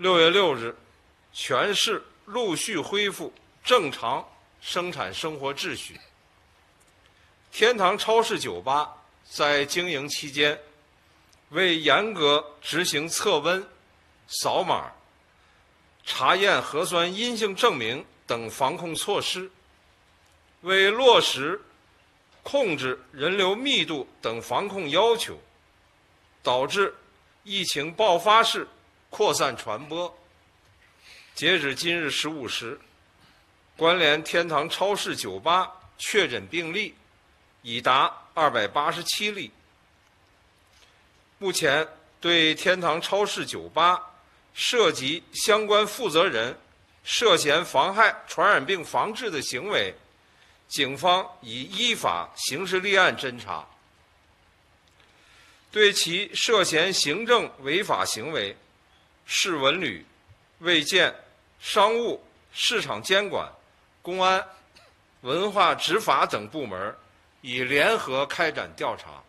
六月六日，全市陆续恢复正常生产生活秩序。天堂超市酒吧在经营期间，为严格执行测温、扫码、查验核酸阴性证明等防控措施，为落实控制人流密度等防控要求，导致疫情爆发式扩散传播。截止今日十五时，关联天堂超市酒吧确诊病例已达二百八十七例。目前，对天堂超市酒吧涉及相关负责人涉嫌妨害传染病防治的行为，警方已依法刑事立案侦查。对其涉嫌行政违法行为，市文旅、卫健、商务、市场监管、公安、文化执法等部门已联合开展调查。